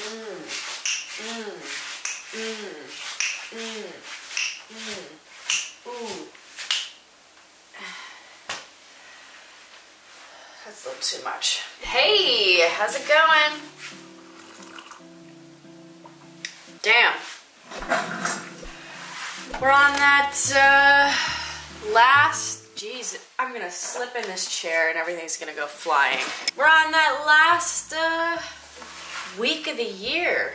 Ooh. That's a little too much. Hey, how's it going? Damn. We're on that uh, last, jeez, I'm gonna slip in this chair and everything's gonna go flying. We're on that last uh, week of the year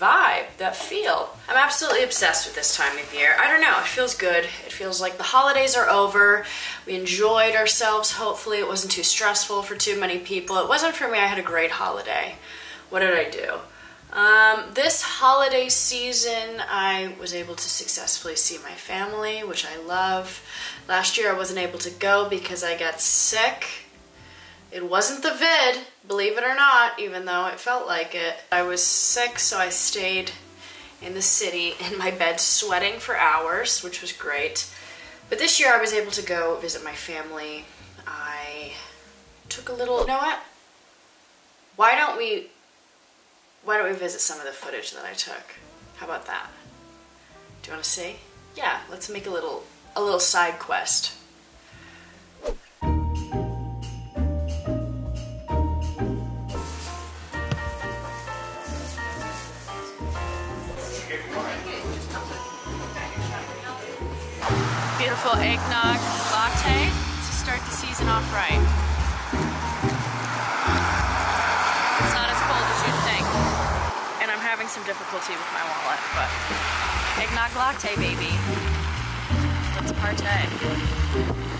vibe, that feel. I'm absolutely obsessed with this time of year. I don't know, it feels good. It feels like the holidays are over. We enjoyed ourselves, hopefully. It wasn't too stressful for too many people. It wasn't for me, I had a great holiday. What did I do? Um, this holiday season, I was able to successfully see my family, which I love. Last year, I wasn't able to go because I got sick. It wasn't the vid, believe it or not, even though it felt like it. I was sick, so I stayed in the city in my bed sweating for hours, which was great. But this year I was able to go visit my family. I took a little, you know what? Why don't we, why don't we visit some of the footage that I took? How about that? Do you want to see? Yeah, let's make a little, a little side quest. Beautiful eggnog latte to start the season off right. It's not as cold as you'd think. And I'm having some difficulty with my wallet, but eggnog latte, baby. Let's partay.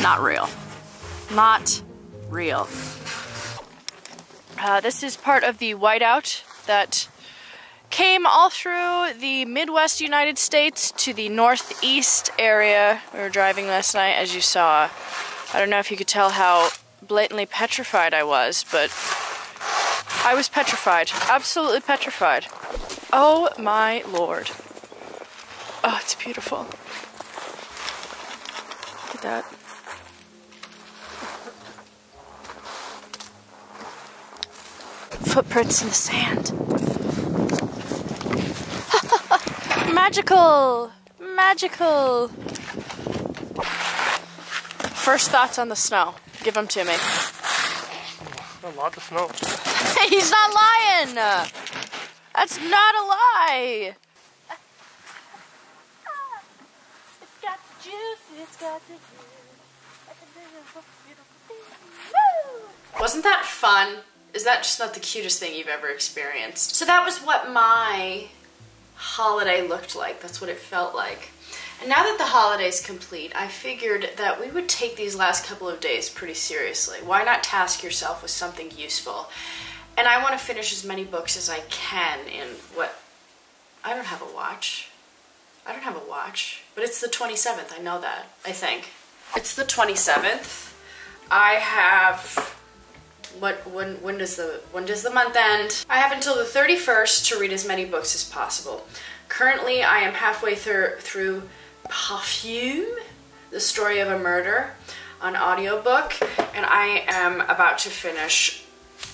Not real. Not real. Uh, this is part of the whiteout that came all through the Midwest United States to the Northeast area. We were driving last night, as you saw. I don't know if you could tell how blatantly petrified I was, but I was petrified. Absolutely petrified. Oh my lord. Oh, it's beautiful. Look at that. Footprints in the sand. Magical! Magical! First thoughts on the snow. Give them to me. A lot of snow. He's not lying! That's not a lie! It's got the juice, it's got the Wasn't that fun? Is that just not the cutest thing you've ever experienced? So that was what my holiday looked like. That's what it felt like. And now that the holiday's complete, I figured that we would take these last couple of days pretty seriously. Why not task yourself with something useful? And I want to finish as many books as I can in what I don't have a watch. I don't have a watch, but it's the 27th. I know that. I think. It's the 27th. I have what when when does the when does the month end? I have until the 31st to read as many books as possible. Currently, I am halfway through through Perfume, the story of a murder on audiobook, and I am about to finish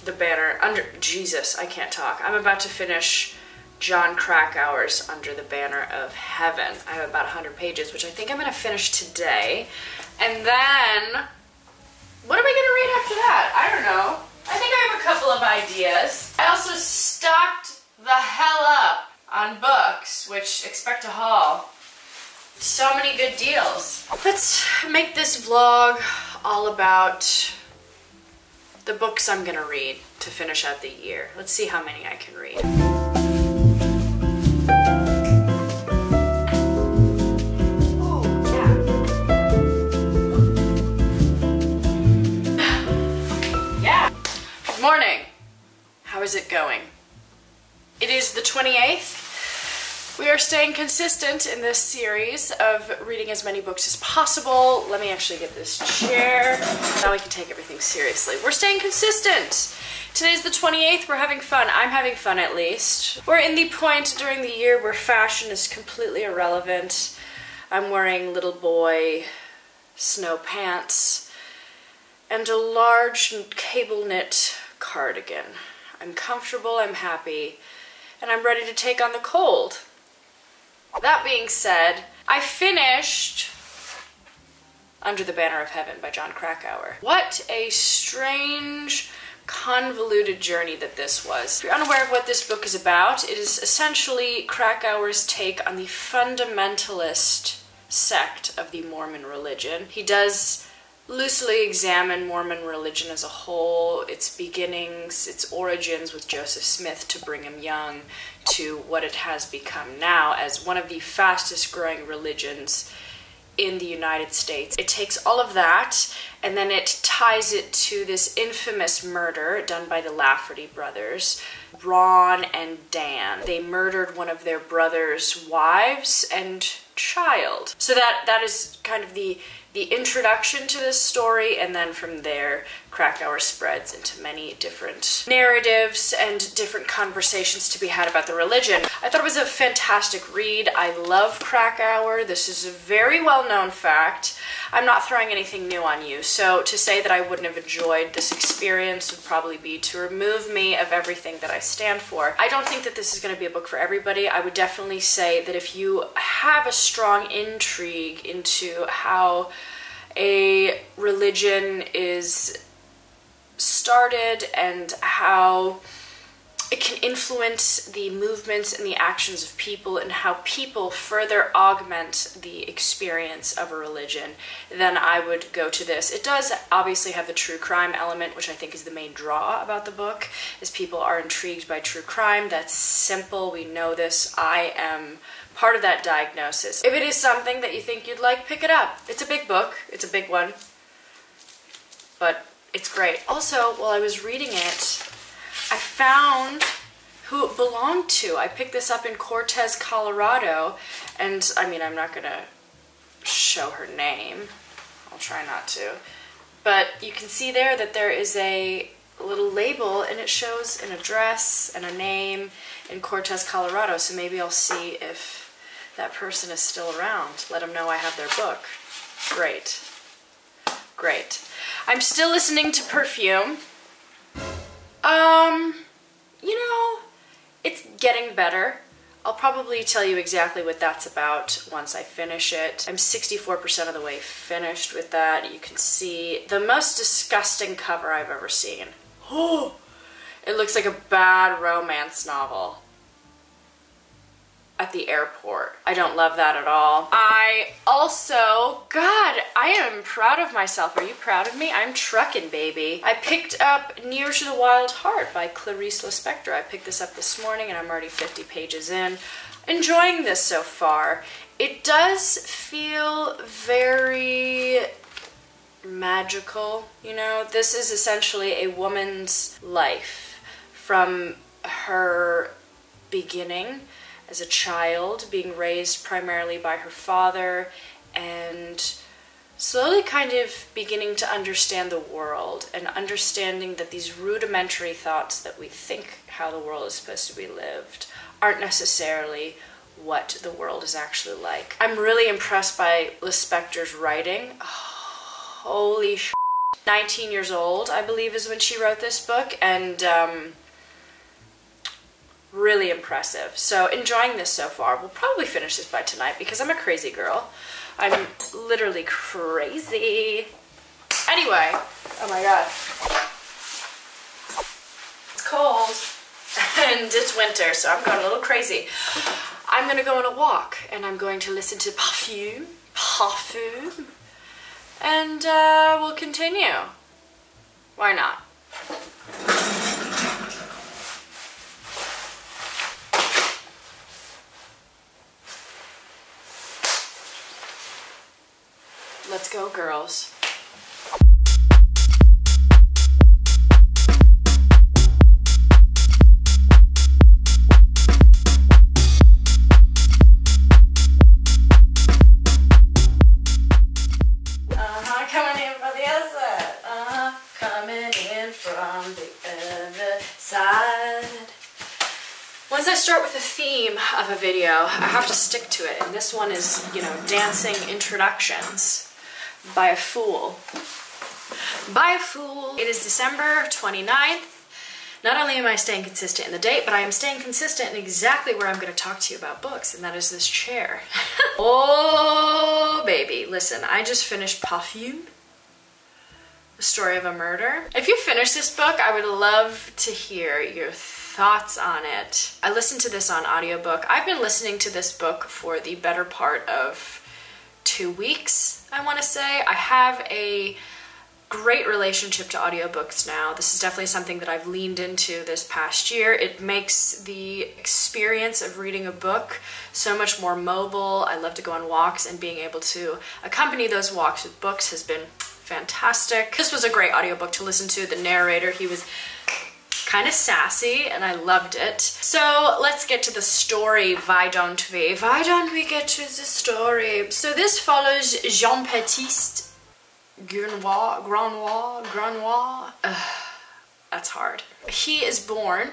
the banner under Jesus, I can't talk. I'm about to finish Jon Krakauer's Under the Banner of Heaven. I have about 100 pages, which I think I'm going to finish today. And then what am I gonna read after that? I don't know. I think I have a couple of ideas. I also stocked the hell up on books, which expect a haul. So many good deals. Let's make this vlog all about the books I'm gonna read to finish out the year. Let's see how many I can read. Is it going? It is the 28th. We are staying consistent in this series of reading as many books as possible. Let me actually get this chair. Now we can take everything seriously. We're staying consistent. Today's the 28th. We're having fun. I'm having fun at least. We're in the point during the year where fashion is completely irrelevant. I'm wearing little boy snow pants and a large cable knit cardigan. I'm comfortable, I'm happy, and I'm ready to take on the cold. That being said, I finished Under the Banner of Heaven by Jon Krakauer. What a strange, convoluted journey that this was. If you're unaware of what this book is about, it is essentially Krakauer's take on the fundamentalist sect of the Mormon religion. He does loosely examine Mormon religion as a whole, its beginnings, its origins with Joseph Smith to Brigham Young, to what it has become now as one of the fastest growing religions in the United States. It takes all of that and then it ties it to this infamous murder done by the Lafferty brothers, Ron and Dan. They murdered one of their brother's wives and child. So that that is kind of the the introduction to this story, and then from there, Krakauer spreads into many different narratives and different conversations to be had about the religion. I thought it was a fantastic read. I love Krakauer. This is a very well known fact. I'm not throwing anything new on you, so to say that I wouldn't have enjoyed this experience would probably be to remove me of everything that I stand for. I don't think that this is going to be a book for everybody. I would definitely say that if you have a strong intrigue into how a religion is started and how it can influence the movements and the actions of people and how people further augment the experience of a religion, then I would go to this. It does obviously have the true crime element, which I think is the main draw about the book, is people are intrigued by true crime. That's simple. We know this. I am part of that diagnosis. If it is something that you think you'd like, pick it up. It's a big book. It's a big one. But it's great. Also, while I was reading it, I found who it belonged to. I picked this up in Cortez, Colorado, and I mean, I'm not gonna show her name. I'll try not to. But you can see there that there is a little label and it shows an address and a name in Cortez, Colorado. So maybe I'll see if that person is still around. Let them know I have their book. Great. Great. I'm still listening to Perfume. Um, you know, it's getting better. I'll probably tell you exactly what that's about once I finish it. I'm 64% of the way finished with that. You can see the most disgusting cover I've ever seen. Oh, it looks like a bad romance novel at the airport. I don't love that at all. I also, God, I am proud of myself. Are you proud of me? I'm trucking, baby. I picked up Near to the Wild Heart by Clarice Lispector. I picked this up this morning and I'm already 50 pages in. Enjoying this so far. It does feel very magical, you know? This is essentially a woman's life from her beginning as a child, being raised primarily by her father, and slowly kind of beginning to understand the world and understanding that these rudimentary thoughts that we think how the world is supposed to be lived aren't necessarily what the world is actually like. I'm really impressed by Lispector's writing. Oh, holy sh! 19 years old, I believe, is when she wrote this book, and um, really impressive. So enjoying this so far. We'll probably finish this by tonight because I'm a crazy girl. I'm literally crazy. Anyway, oh my god. It's cold. and it's winter, so I'm going a little crazy. I'm gonna go on a walk and I'm going to listen to Parfum, Parfum, and uh, we'll continue. Why not? Let's go, girls. Uh-huh, coming in from the other side. Uh-huh, coming in from the Uh-huh, other side. Uh-huh, coming in from the other side. Once I start with the theme of a video, I have to stick to it. And this one is, you know, dancing introductions by a fool. By a fool. It is December 29th. Not only am I staying consistent in the date, but I am staying consistent in exactly where I'm going to talk to you about books, and that is this chair. oh, baby. Listen, I just finished Parfum, The Story of a Murder. If you finish this book, I would love to hear your thoughts on it. I listened to this on audiobook. I've been listening to this book for the better part of two weeks, I want to say. I have a great relationship to audiobooks now. This is definitely something that I've leaned into this past year. It makes the experience of reading a book so much more mobile. I love to go on walks and being able to accompany those walks with books has been fantastic. This was a great audiobook to listen to. The narrator, he was kind of sassy and I loved it. So let's get to the story, why don't we? Why don't we get to the story? So this follows Jean-Baptiste Granois, Granois, Granois. Ugh, that's hard. He is born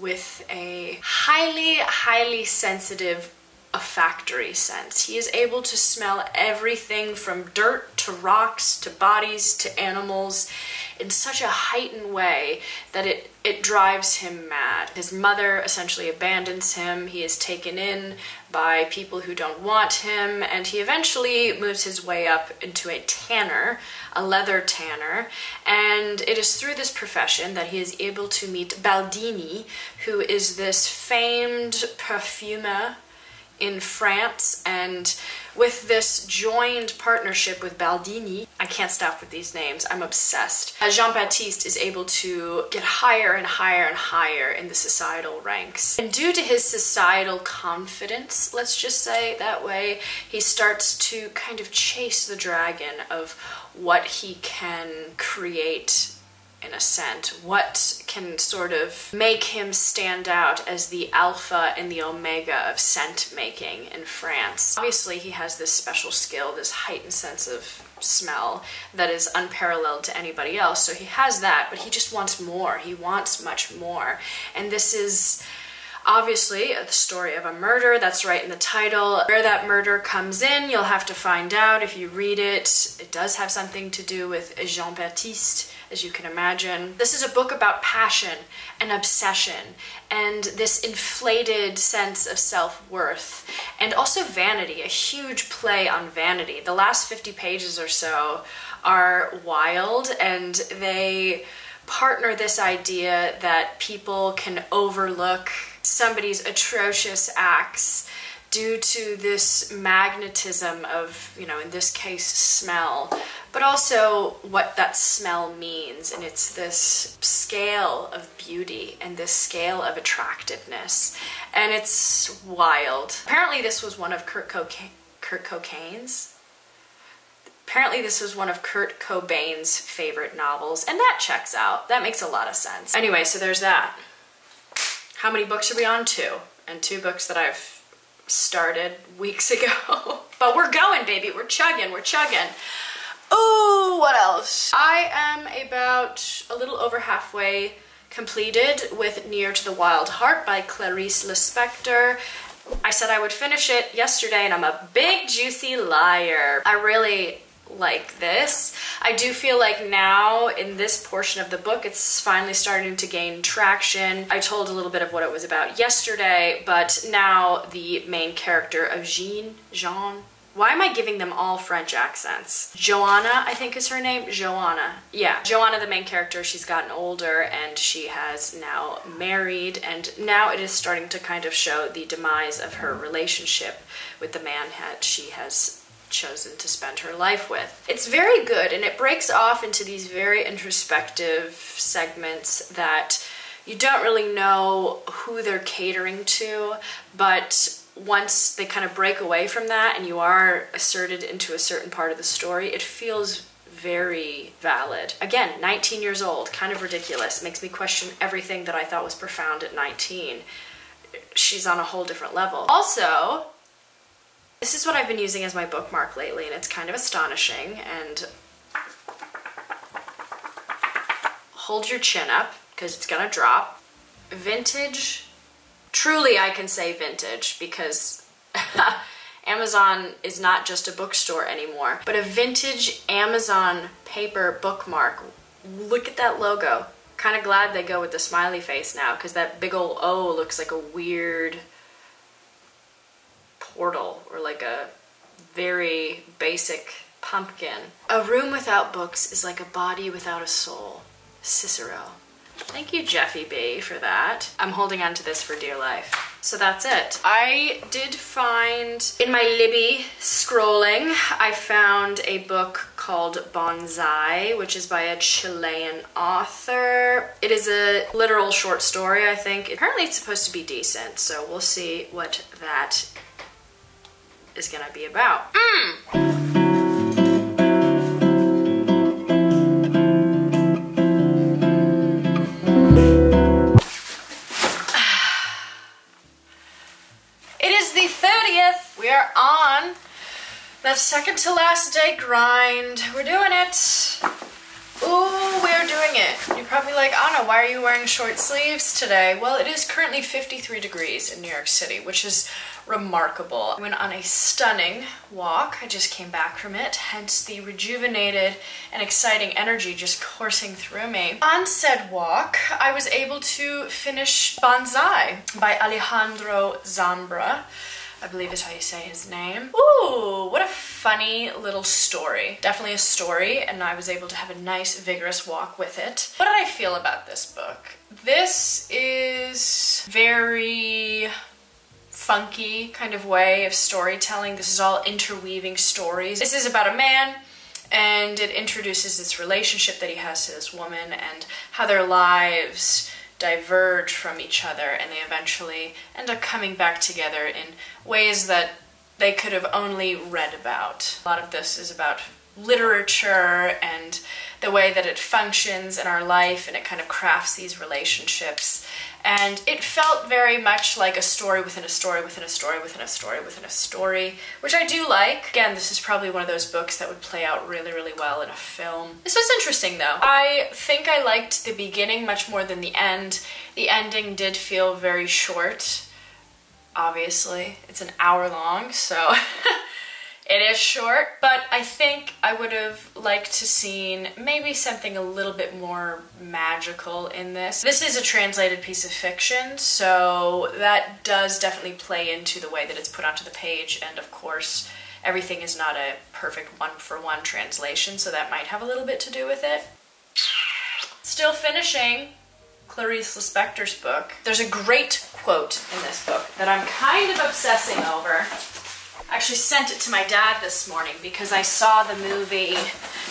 with a highly, highly sensitive olfactory sense. He is able to smell everything from dirt to rocks to bodies to animals in such a heightened way that it, it drives him mad. His mother essentially abandons him. He is taken in by people who don't want him, and he eventually moves his way up into a tanner, a leather tanner. And it is through this profession that he is able to meet Baldini, who is this famed perfumer in France and with this joined partnership with Baldini, I can't stop with these names, I'm obsessed. Jean-Baptiste is able to get higher and higher and higher in the societal ranks. And due to his societal confidence, let's just say that way, he starts to kind of chase the dragon of what he can create in a scent? What can sort of make him stand out as the alpha and the omega of scent making in France? Obviously, he has this special skill, this heightened sense of smell that is unparalleled to anybody else. So he has that, but he just wants more. He wants much more. And this is obviously the story of a murder that's right in the title where that murder comes in you'll have to find out if you read it it does have something to do with jean-baptiste as you can imagine. This is a book about passion and obsession and this inflated sense of self-worth and also vanity, a huge play on vanity. The last 50 pages or so are wild and they partner this idea that people can overlook somebody's atrocious acts due to this magnetism of, you know, in this case, smell, but also what that smell means. And it's this scale of beauty and this scale of attractiveness. And it's wild. Apparently, this was one of Kurt, Coca- Kurt. Apparently, this was one of Kurt Cobain's favorite novels, and that checks out. That makes a lot of sense. Anyway, so there's that. How many books are we on? Two. And two books that I've started weeks ago. but we're going, baby. We're chugging. We're chugging. Ooh, what else? I am about a little over halfway completed with Near to the Wild Heart by Clarice Lispector. I said I would finish it yesterday and I'm a big juicy liar. I really like this. I do feel like now in this portion of the book, it's finally starting to gain traction. I told a little bit of what it was about yesterday, but now the main character of Jean, Jean, Why am I giving them all French accents? Joanna, I think is her name. Joanna. Yeah. Joanna, the main character, she's gotten older and she has now married, and now it is starting to kind of show the demise of her relationship with the man that she has chosen to spend her life with. It's very good and it breaks off into these very introspective segments that you don't really know who they're catering to, but once they kind of break away from that and you are asserted into a certain part of the story, it feels very valid. Again, 19 years old, kind of ridiculous. Makes me question everything that I thought was profound at 19. She's on a whole different level. Also, this is what I've been using as my bookmark lately, and it's kind of astonishing. And hold your chin up because it's gonna drop. Vintage truly I can say vintage because Amazon is not just a bookstore anymore, but a vintage Amazon paper bookmark. Look at that logo. Kind of glad they go with the smiley face now because that big old O looks like a weird portal or like a very basic pumpkin. A room without books is like a body without a soul. Cicero. Thank you, Jeffy B, for that. I'm holding on to this for dear life. So that's it. I did find, in my Libby scrolling, I found a book called Bonsai, which is by a Chilean author. It is a literal short story, I think. Apparently it's supposed to be decent, so we'll see what that is gonna be about. Mm. That second to last day grind. We're doing it. Ooh, we're doing it. You're probably like, Anna, why are you wearing short sleeves today? Well, it is currently 53 degrees in New York City, which is remarkable. I went on a stunning walk. I just came back from it, hence the rejuvenated and exciting energy just coursing through me. On said walk, I was able to finish Bonsai by Alejandro Zambra. I believe is how you say his name. Ooh, what a funny little story. Definitely a story, and I was able to have a nice, vigorous walk with it. What did I feel about this book? This is very funky kind of way of storytelling. This is all interweaving stories. This is about a man and it introduces this relationship that he has to this woman and how their lives diverge from each other and they eventually end up coming back together in ways that they could have only read about. A lot of this is about literature and the way that it functions in our life and it kind of crafts these relationships. And it felt very much like a story within a story within a story within a story within a story, which I do like. Again, this is probably one of those books that would play out really, really well in a film. This was interesting though. I think I liked the beginning much more than the end. The ending did feel very short, obviously. It's an hour long, so It is short, but I think I would have liked to seen maybe something a little bit more magical in this. This is a translated piece of fiction, so that does definitely play into the way that it's put onto the page, and of course, everything is not a perfect one-for-one -one translation, so that might have a little bit to do with it. Still finishing Clarice Lispector's book. There's a great quote in this book that I'm kind of obsessing over. I actually sent it to my dad this morning because I saw the movie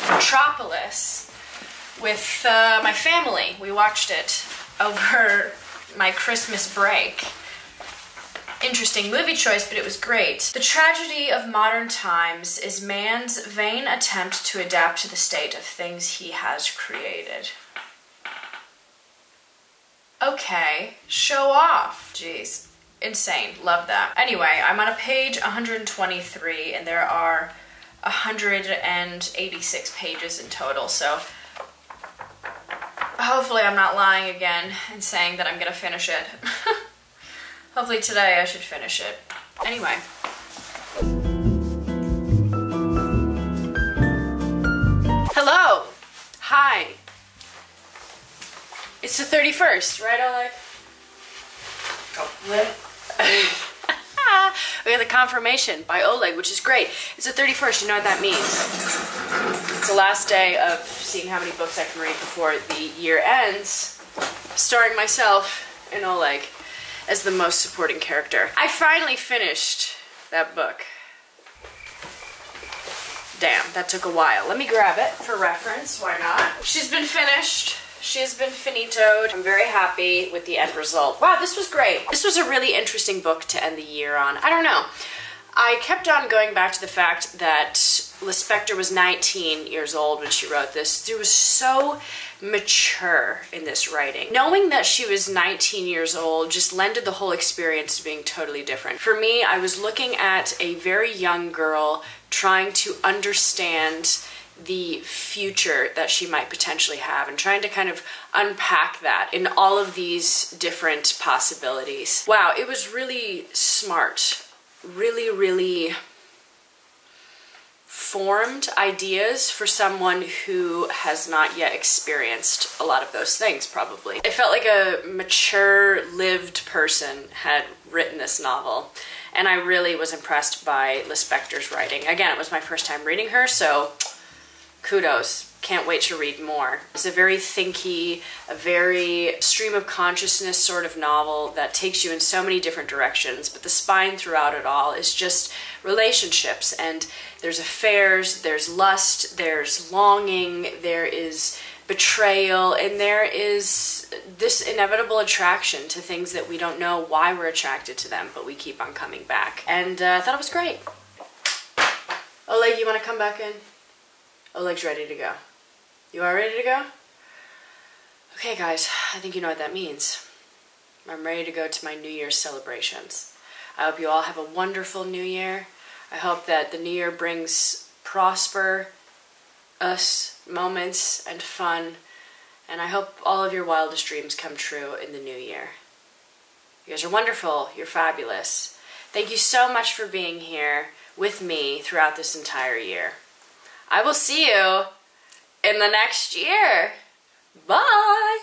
Metropolis with uh, my family. We watched it over my Christmas break. Interesting movie choice, but it was great. The tragedy of modern times is man's vain attempt to adapt to the state of things he has created. Okay, show off. Jeez insane. Love that. Anyway, I'm on a page 123 and there are 186 pages in total. So hopefully I'm not lying again and saying that I'm gonna finish it. hopefully today I should finish it. Anyway. Hello. Hi. It's the 31st, right, Alec? Oh? We got the confirmation by Oleg, which is great. It's the 31st. You know what that means? It's the last day of seeing how many books I can read before the year ends, starring myself and Oleg as the most supporting character. I finally finished that book. Damn, that took a while. Let me grab it for reference. Why not? She's been finished. She has been finitoed. I'm very happy with the end result. Wow, this was great. This was a really interesting book to end the year on. I don't know. I kept on going back to the fact that Lispector was 19 years old when she wrote this. She was so mature in this writing. Knowing that she was 19 years old just lended the whole experience to being totally different. For me, I was looking at a very young girl trying to understand the future that she might potentially have and trying to kind of unpack that in all of these different possibilities. Wow, it was really smart. Really, really formed ideas for someone who has not yet experienced a lot of those things, probably. It felt like a mature, lived person had written this novel, and I really was impressed by Lispector's writing. Again, it was my first time reading her, so kudos. Can't wait to read more. It's a very thinky, a very stream of consciousness sort of novel that takes you in so many different directions, but the spine throughout it all is just relationships and there's affairs, there's lust, there's longing, there is betrayal, and there is this inevitable attraction to things that we don't know why we're attracted to them, but we keep on coming back. And uh, I thought it was great. Oleg, you want to come back in? Oleg's ready to go. You are ready to go? Okay, guys, I think you know what that means. I'm ready to go to my New Year's celebrations. I hope you all have a wonderful New Year. I hope that the New Year brings prosper us moments and fun. And I hope all of your wildest dreams come true in the new year. You guys are wonderful. You're fabulous. Thank you so much for being here with me throughout this entire year. I will see you in the next year. Bye.